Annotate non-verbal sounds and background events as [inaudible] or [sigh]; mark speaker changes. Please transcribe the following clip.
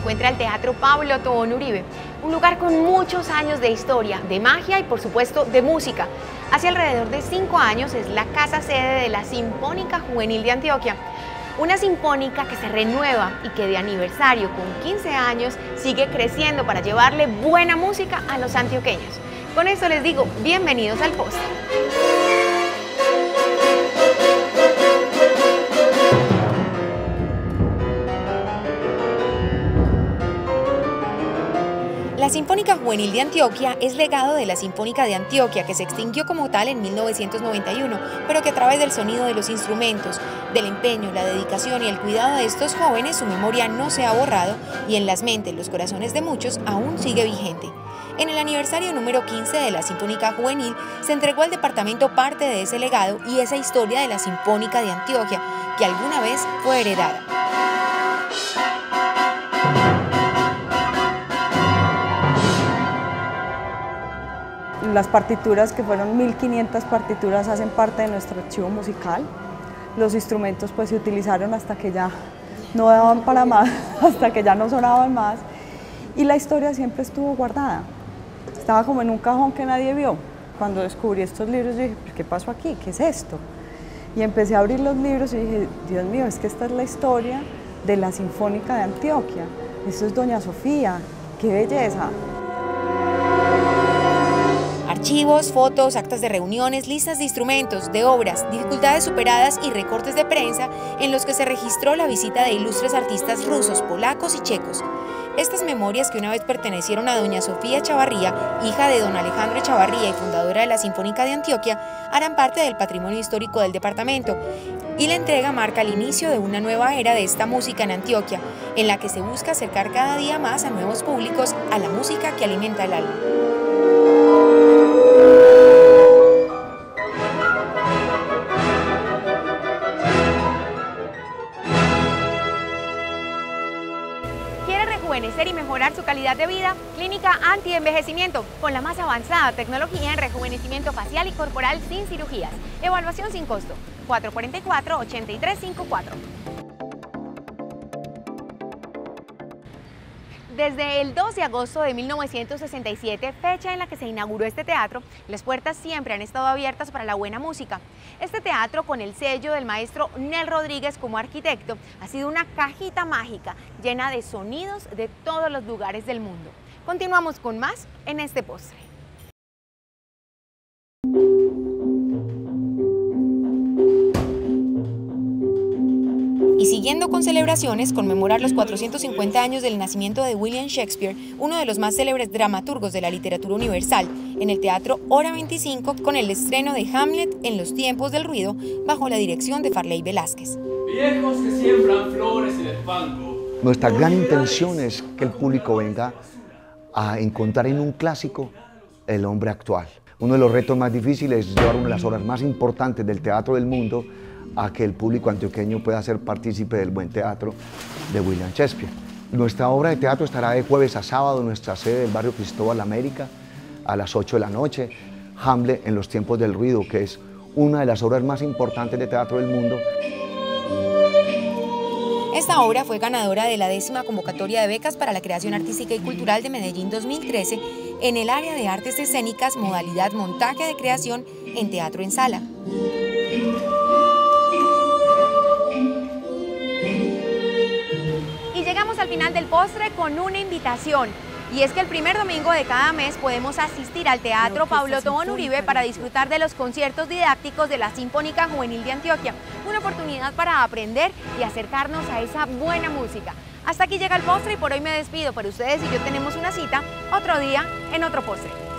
Speaker 1: encuentra el Teatro Pablo Tobón Uribe, un lugar con muchos años de historia, de magia y por supuesto de música. Hace alrededor de cinco años es la casa sede de la Sinfónica Juvenil de Antioquia, una sinfónica que se renueva y que de aniversario con 15 años sigue creciendo para llevarle buena música a los antioqueños. Con esto les digo, bienvenidos al post. La Sinfónica Juvenil de Antioquia es legado de la Sinfónica de Antioquia, que se extinguió como tal en 1991, pero que a través del sonido de los instrumentos, del empeño, la dedicación y el cuidado de estos jóvenes, su memoria no se ha borrado y en las mentes, los corazones de muchos aún sigue vigente. En el aniversario número 15 de la Sinfónica Juvenil se entregó al departamento parte de ese legado y esa historia de la Sinfónica de Antioquia, que alguna vez fue heredada.
Speaker 2: Las partituras, que fueron 1500 partituras, hacen parte de nuestro archivo musical. Los instrumentos pues se utilizaron hasta que ya no daban para más, [laughs] hasta que ya no sonaban más. Y la historia siempre estuvo guardada. Estaba como en un cajón que nadie vio. Cuando descubrí estos libros dije, ¿qué pasó aquí? ¿Qué es esto? Y empecé a abrir los libros y dije, Dios mío, es que esta es la historia de la Sinfónica de Antioquia. Esto es Doña Sofía, qué belleza.
Speaker 1: Archivos, fotos, actas de reuniones, listas de instrumentos, de obras, dificultades superadas y recortes de prensa en los que se registró la visita de ilustres artistas rusos, polacos y checos. Estas memorias que una vez pertenecieron a doña Sofía Chavarría, hija de don Alejandro Chavarría y fundadora de la Sinfónica de Antioquia, harán parte del patrimonio histórico del departamento y la entrega marca el inicio de una nueva era de esta música en Antioquia, en la que se busca acercar cada día más a nuevos públicos a la música que alimenta el alma. Y mejorar su calidad de vida, Clínica Anti-Envejecimiento, con la más avanzada tecnología en rejuvenecimiento facial y corporal sin cirugías. Evaluación sin costo. 444-8354. Desde el 2 de agosto de 1967, fecha en la que se inauguró este teatro, las puertas siempre han estado abiertas para la buena música. Este teatro, con el sello del maestro Nel Rodríguez como arquitecto, ha sido una cajita mágica llena de sonidos de todos los lugares del mundo. Continuamos con más en este postre. Siguiendo con celebraciones, conmemorar los 450 años del nacimiento de William Shakespeare, uno de los más célebres dramaturgos de la literatura universal, en el Teatro Hora 25 con el estreno de Hamlet en los tiempos del ruido, bajo la dirección de Farley Velázquez.
Speaker 3: Viejos que siembran flores en el fango.
Speaker 4: Nuestra gran intención es que el público venga a encontrar en un clásico el hombre actual. Uno de los retos más difíciles es llevar una de las obras más importantes del teatro del mundo a que el público antioqueño pueda ser partícipe del buen teatro de William Shakespeare. Nuestra obra de teatro estará de jueves a sábado en nuestra sede del barrio Cristóbal América a las 8 de la noche. Hamlet en los tiempos del ruido, que es una de las obras más importantes de teatro del mundo.
Speaker 1: Esta obra fue ganadora de la décima convocatoria de becas para la creación artística y cultural de Medellín 2013 en el área de artes escénicas modalidad montaje de creación en teatro en sala. Postre con una invitación. Y es que el primer domingo de cada mes podemos asistir al Teatro Pablo Tobón Uribe para disfrutar de los conciertos didácticos de la Sinfónica Juvenil de Antioquia. Una oportunidad para aprender y acercarnos a esa buena música. Hasta aquí llega el postre y por hoy me despido, pero ustedes y yo tenemos una cita otro día en otro postre.